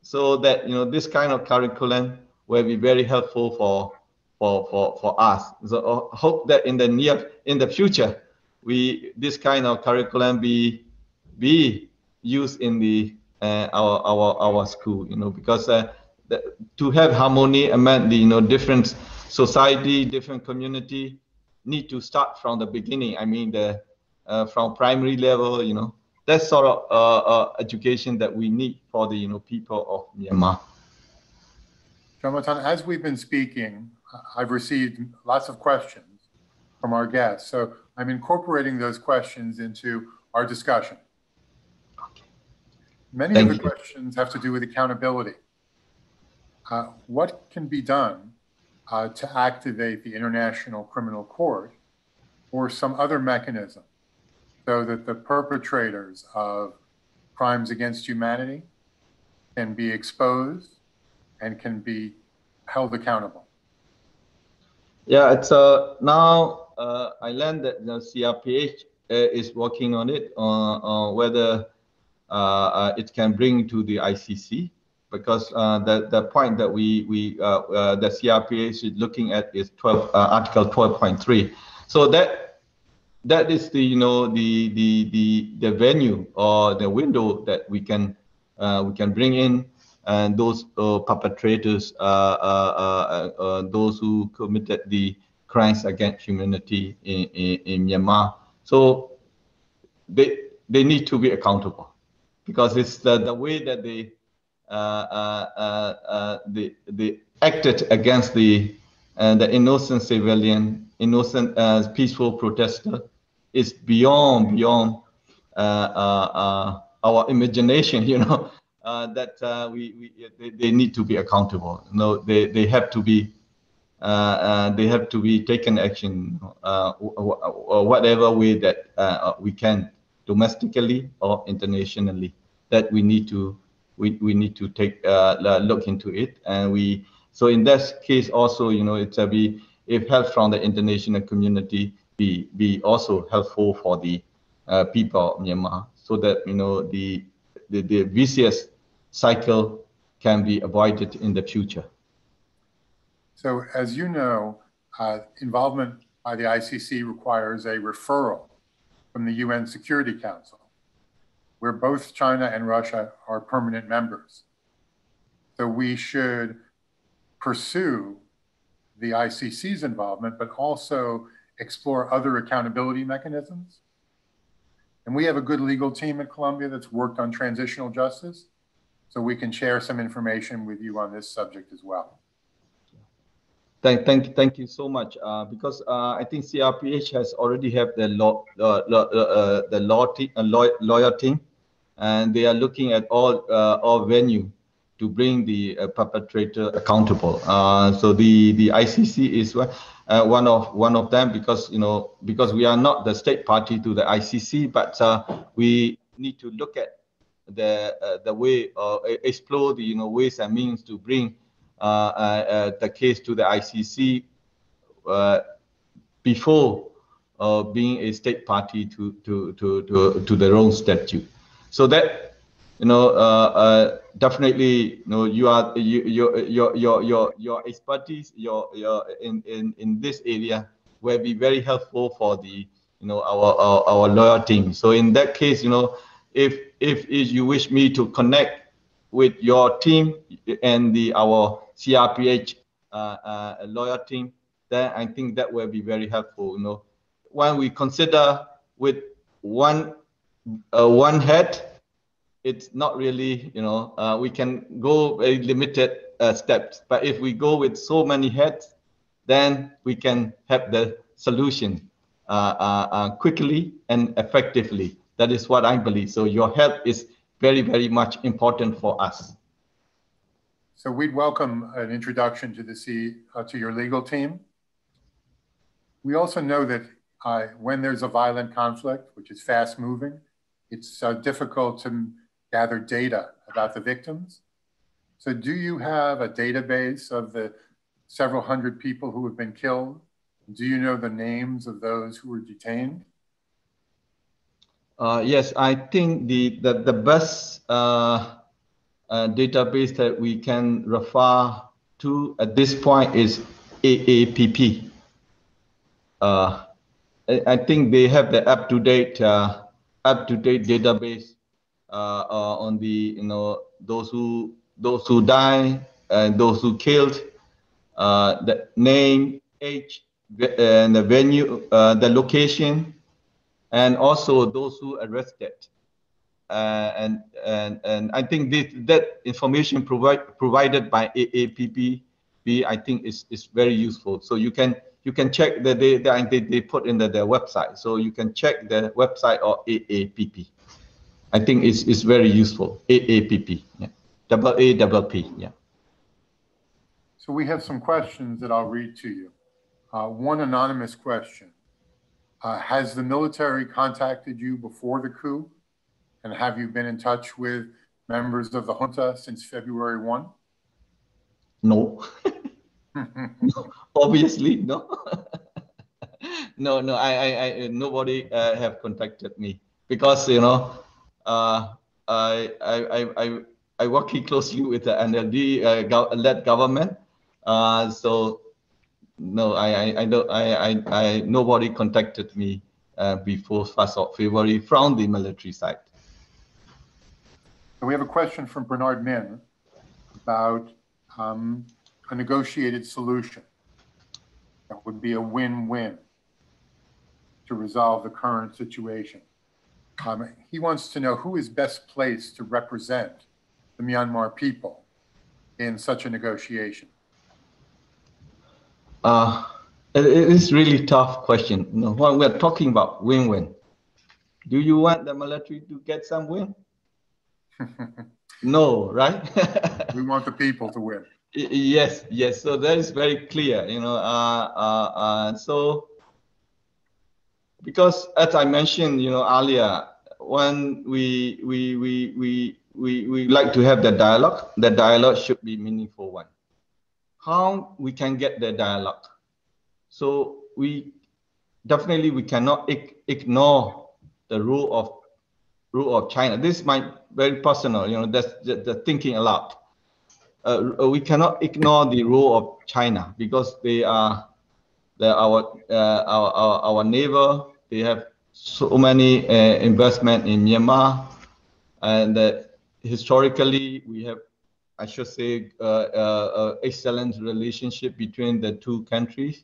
so that you know this kind of curriculum will be very helpful for for for for us. So I hope that in the near in the future, we this kind of curriculum be be used in the uh, our our our school you know because uh, the, to have harmony among the you know different society different community need to start from the beginning i mean the uh, from primary level you know that sort of uh, uh, education that we need for the you know people of myanmar Jonathan, as we've been speaking, I've received lots of questions from our guests. So I'm incorporating those questions into our discussion. Many Thank of the you. questions have to do with accountability. Uh, what can be done uh, to activate the International Criminal Court or some other mechanism so that the perpetrators of crimes against humanity can be exposed and can be held accountable? Yeah, it's uh, now uh, I learned that the CRPH uh, is working on it on, on whether uh, uh, it can bring to the ICC because uh, the the point that we we the CRPH is looking at is 12 Article 12.3. So that that is the you know the the the the venue or the window that we can uh, we can bring in and those uh, perpetrators, uh, uh, uh, those who committed the crimes against humanity in, in, in Myanmar. So they they need to be accountable because it's the, the way that they uh, uh, uh, they, they acted against the the innocent civilian, innocent as peaceful protester is beyond beyond uh, uh, uh, our imagination. You know that we, we they, they, need to be accountable. No, they they have to be uh, uh, they have to be taken action uh, whatever way that we can domestically or internationally that we need to we, we need to take look into it and we so in that case also you know it's a be if help from the international community be be also helpful for the uh, people of Myanmar so that you know the, the the vicious cycle can be avoided in the future. So as you know, uh, involvement by the ICC requires a referral from the UN Security Council, where both China and Russia are permanent members. So we should pursue the ICC's involvement, but also explore other accountability mechanisms. And we have a good legal team at Columbia that's worked on transitional justice. So we can share some information with you on this subject as well. Thank, thank, thank you so much. Uh, because uh, I think CRPH has already have the law, uh, uh, the law, team, uh, law, lawyer team, and they are looking at all uh, all venue to bring the uh, perpetrator accountable. Uh, so the the ICC is uh, one of one of them because you know because we are not the state party to the ICC, but we need to look at the the way or explore the you know ways and means to bring uh, uh, the case to the ICC uh, before being a state party to, to, to, to, to the Rome Statute. So that, you know, definitely, you know, you are, you, your, your, your, your, your expertise, your, your, in, in, in this area will be very helpful for the, you know, our, our, our lawyer team. So in that case, you know, if, if, if you wish me to connect with your team and the our CRPH uh, uh, lawyer team, then I think that will be very helpful. You know, when we consider with one uh, one head, it's not really you know uh, we can go very limited uh, steps. But if we go with so many heads, then we can have the solution uh, quickly and effectively. That is what I believe. So your help is very, very much important for us. So we'd welcome an introduction to the C, uh, to your legal team. We also know that uh, when there's a violent conflict, which is fast moving, it's uh, difficult to gather data about the victims. So do you have a database of the several hundred people who have been killed? Do you know the names of those who were detained? Uh, yes, I think the the, the best uh, uh, database that we can refer to at this point is AAPP. Uh, I, I think they have the up-to-date uh, up-to-date database Uh, uh, on the you know those who those who die and those who killed, uh, the name, age, and the venue, the location, and also those who arrested. Uh, and and and I think this, that information provide, provided by AAPP, I think is is very useful. So you can you can check that they they, they put in the, their website. So you can check the website or AAPP. I think it's, it's very useful. AAPP, yeah. Double A double P, yeah. So we have some questions that I'll read to you. Uh, one anonymous question. Uh, has the military contacted you before the coup? And have you been in touch with members of the junta since February 1? No. no obviously, no. no, no, I, I, I nobody uh, have contacted me because, you know, I, I, I, I working closely with the NLD uh, led government. Uh, so no, I, I, I don't, I, I, I, nobody contacted me uh, before 1st of February from the military side. We have a question from Bernard Min. about um, a negotiated solution that would be a win-win to resolve the current situation. Um, he wants to know who is best placed to represent the Myanmar people in such a negotiation. Uh, it, it is really tough question. You know, when we're talking about win-win, do you want the military to get some win? no, right? we want the people to win. Yes, yes. So that is very clear. You know, uh, uh, uh, so because as I mentioned, you know, earlier, when we we we we we we like to have the dialogue, the dialogue should be meaningful one. How we can get the dialogue? So we definitely we cannot ignore the rule of rule of China. This is my very personal, you know, that's the, the thinking a lot. Uh, we cannot ignore the role of China because they are our, uh, our, our, our neighbor. They have so many uh, investment in Myanmar. And uh, historically, we have, I should say, uh, excellent relationship between the two countries.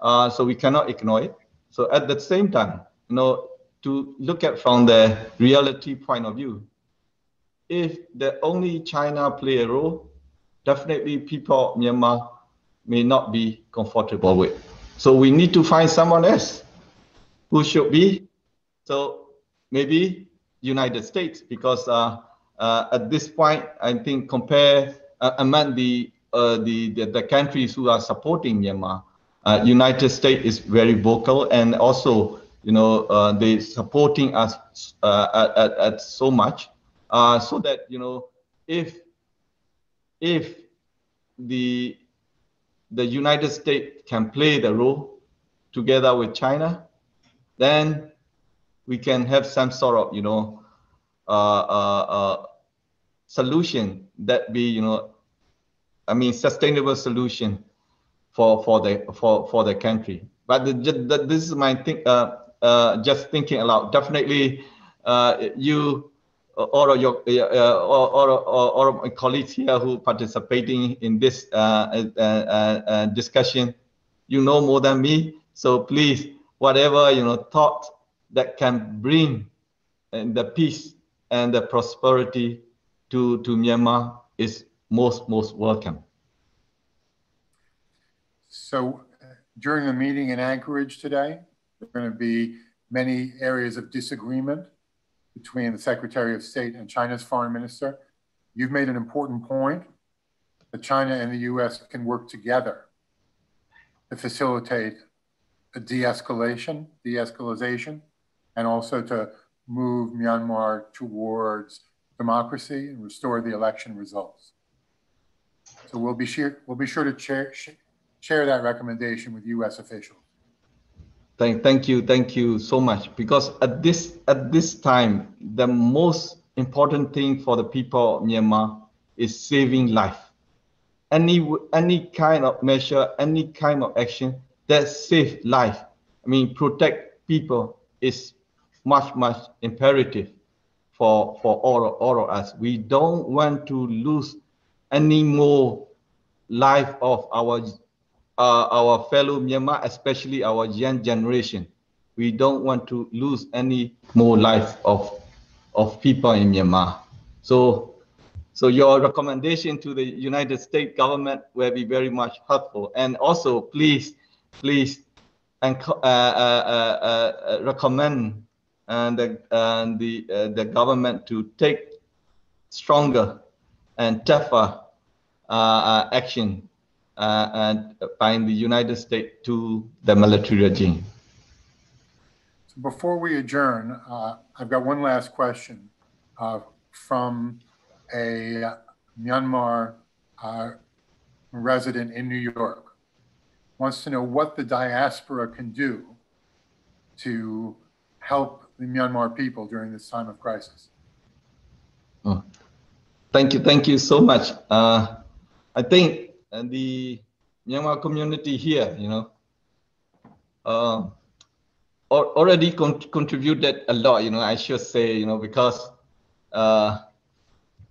so we cannot ignore it. So at the same time, you know, to look at from the reality point of view, if the only China play a role, definitely people Myanmar may not be comfortable with. So we need to find someone else who should be. So maybe United States, because uh, uh, at this point, I think compare uh, among the, uh, the, the, the countries who are supporting Myanmar, uh, United States is very vocal and also you know they supporting us at, at, at so much so that you know if if the the United States can play the role together with China, then we can have some sort of you know uh, uh, uh, solution that be you know I mean sustainable solution for for the for for the country. But the, the, this is my think uh, uh, just thinking aloud. Definitely, uh, you of your or, or, of my colleagues here who participating in this discussion, you know more than me. So please, whatever you know, thought that can bring the peace and the prosperity to to Myanmar is most most welcome. So uh, during the meeting in Anchorage today, there are going to be many areas of disagreement between the Secretary of State and China's foreign minister. You've made an important point that China and the US can work together to facilitate de-escalation, de-escalation, and also to move Myanmar towards democracy and restore the election results. So we'll be sure, we'll be sure to share, share that recommendation with US officials. Thank, thank you, thank you so much. Because at this at this time, the most important thing for the people of Myanmar is saving life. Any any kind of measure, any kind of action that save life, I mean protect people is much much imperative for for all all of us. We don't want to lose any more life of our uh, our fellow Myanmar, especially our young generation. We don't want to lose any more life of, of people in Myanmar. So, so your recommendation to the United States government will be very much helpful. And also, please, please, and uh, uh, uh, recommend and the and the the government to take stronger and tougher action and by the United States to the military regime. So before we adjourn, uh, I've got one last question uh, from a Myanmar uh, resident in New York. Wants to know what the diaspora can do to help the Myanmar people during this time of crisis. Oh, thank you, thank you so much. Uh, I think and the Myanmar community here, you know, uh, already con contributed a lot, you know, I should say, you know, because uh,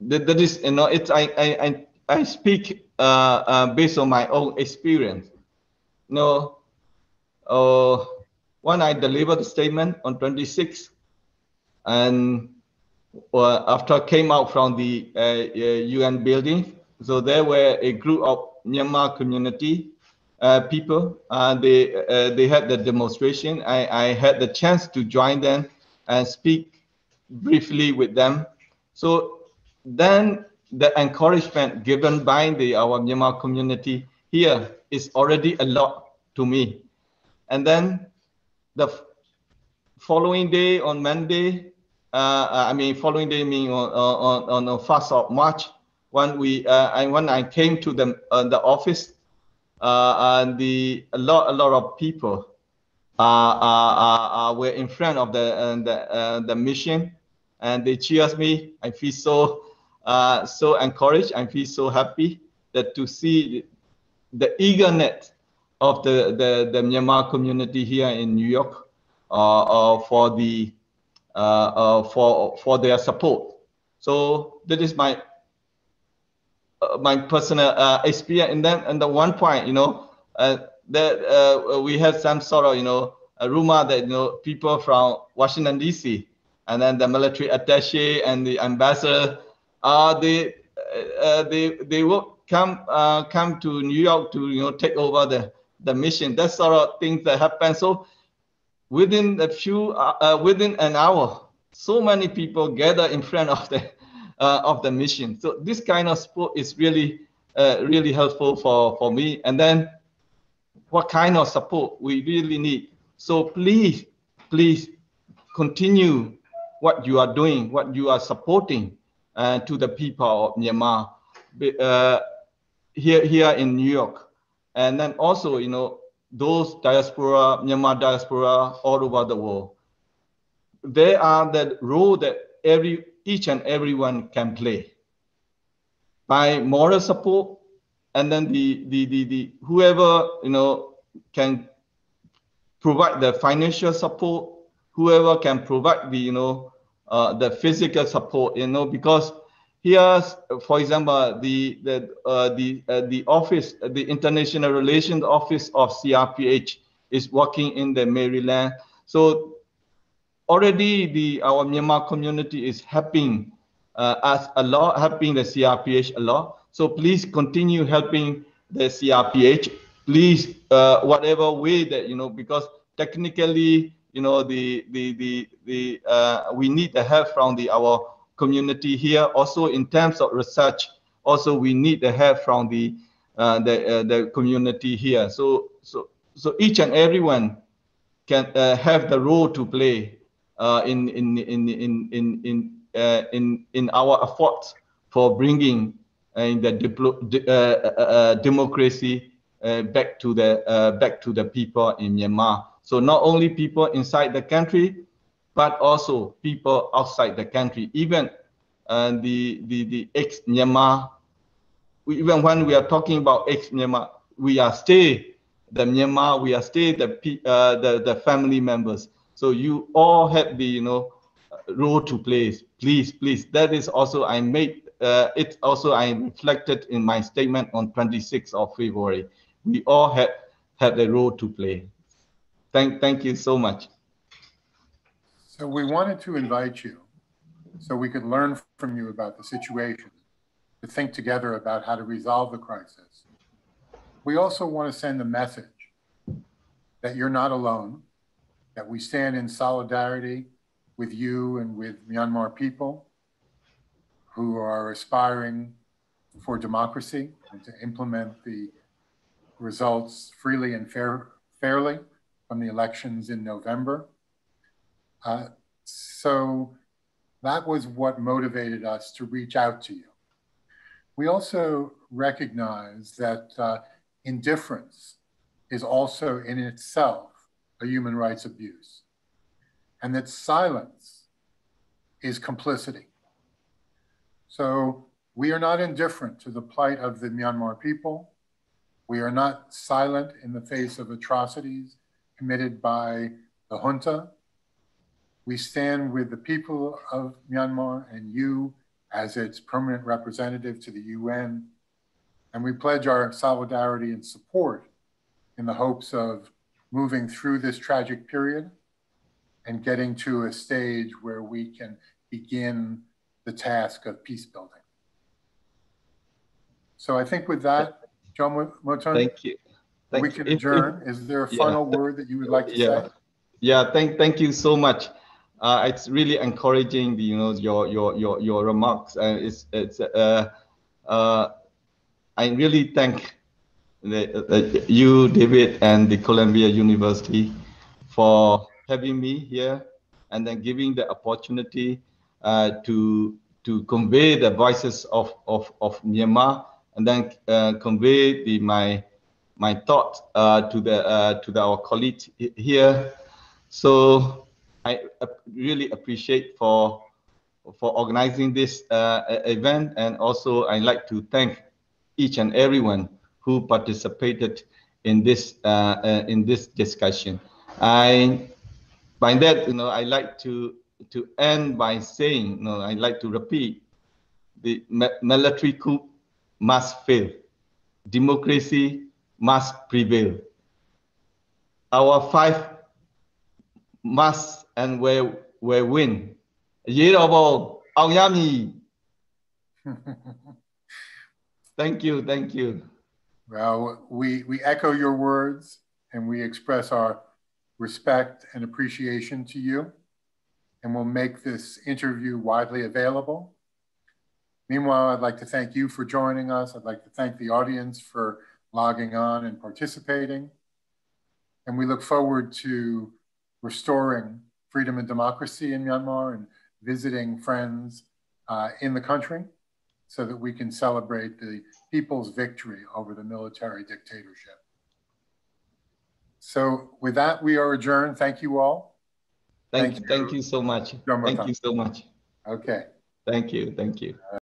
that, that is, you know, it's, I, I, I speak uh, uh, based on my own experience. Know, uh, when I delivered the statement on 26, and uh, after I came out from the UN uh, uh, building, so there were a group of Myanmar community uh, people. Uh, they uh, they had the demonstration. I, I had the chance to join them and speak briefly with them. So then the encouragement given by the our Myanmar community here is already a lot to me. And then the following day on Monday, uh, I mean following day meaning on on on the first of March, when we uh, and when I came to the uh, the office, uh, and the a lot a lot of people uh, uh, uh, were in front of the uh, the uh, the mission, and they cheers me. I feel so uh, so encouraged. I feel so happy that to see the eagerness of the the, the Myanmar community here in New York uh, uh, for the uh, uh, for for their support. So that is my uh, my personal uh, experience. And then, and the one point, you know, that we had some sort of, you know, a rumor that you know people from Washington D.C. and then the military attaché and the ambassador, uh, they they they will come uh, come to New York to you know take over the the mission. That sort of things that happen. So within a few uh, uh, within an hour, so many people gather in front of the uh, of the mission. So this kind of support is really, uh, really helpful for, for me. And then what kind of support we really need. So please, please continue what you are doing, what you are supporting uh, to the people of Myanmar uh, here, here in New York. And then also, you know, those diaspora, Myanmar diaspora all over the world. They are the role that every each and everyone can play by moral support and then the, the, the, the whoever you know can provide the financial support whoever can provide the you know uh, the physical support you know because here for example the the uh, the uh, the office the international relations office of crph is working in the maryland so already the our Myanmar community is helping uh, us a lot, helping the CRPH a lot. So please continue helping the CRPH. Please, uh, whatever way that you know, because technically, you know, the the the the uh, we need the help from the our community here. Also, in terms of research, also we need the help from the uh, the uh, the community here. So so so each and everyone can uh, have the role to play uh, in in in in in in uh, in in our efforts for bringing uh, in the uh, democracy back to the back to the people in Myanmar. So not only people inside the country, but also people outside the country, even the the the ex Myanmar. Even when we are talking about ex Myanmar, we are still the Myanmar. We are still the the the family members. So you all have the you know role to play. Please, please. That is also I made uh, it. Also I reflected in my statement on 26th of February. We all have have the role to play. Thank thank you so much. So we wanted to invite you so we could learn from you about the situation, to think together about how to resolve the crisis. We also want to send a message that you're not alone, that we stand in solidarity with you and with Myanmar people who are aspiring for democracy and to implement the results freely and fair, fairly from the elections in November. Uh, so that was what motivated us to reach out to you. We also recognize that uh, indifference is also in itself a human rights abuse, and that silence is complicity. So we are not indifferent to the plight of the Myanmar people. We are not silent in the face of atrocities committed by the junta. We stand with the people of Myanmar and you as its permanent representative to the UN And we pledge our solidarity and support in the hopes of moving through this tragic period and getting to a stage where we can begin the task of peace building. So I think with that, John Moton, Thank you. Thank we can adjourn. Is there a Yeah. final word that you would like to yeah say? yeah thank thank you so much uh, it's really encouraging you know your your your your remarks. And it's it's uh, uh, i really thank the, you david and the columbia university for having me here and then giving the opportunity uh, to to convey the voices of of, of myanmar and then uh, convey the my my thought uh, to the uh, to the, our colleagues he- here. So I really appreciate for for organizing this uh, event, and also I'd like to thank each and everyone who participated in this uh, uh, in this discussion. I by that you know I like to to end by saying you know I like to repeat the military coup must fail, democracy must prevail. Our five must and will will win အရေးတော်ပုံအောင်ရမည် Thank you thank you Well, we, we echo your words and we express our respect and appreciation to you. And we'll make this interview widely available. Meanwhile, I'd like to thank you for joining us. I'd like to thank the audience for logging on and participating. And we look forward to restoring freedom and democracy in Myanmar and visiting friends uh, in the country so that we can celebrate the people's victory over the military dictatorship. So with that, we are adjourned. Thank you all. thank Thank you thank you so much thank you so much Okay. thank you thank you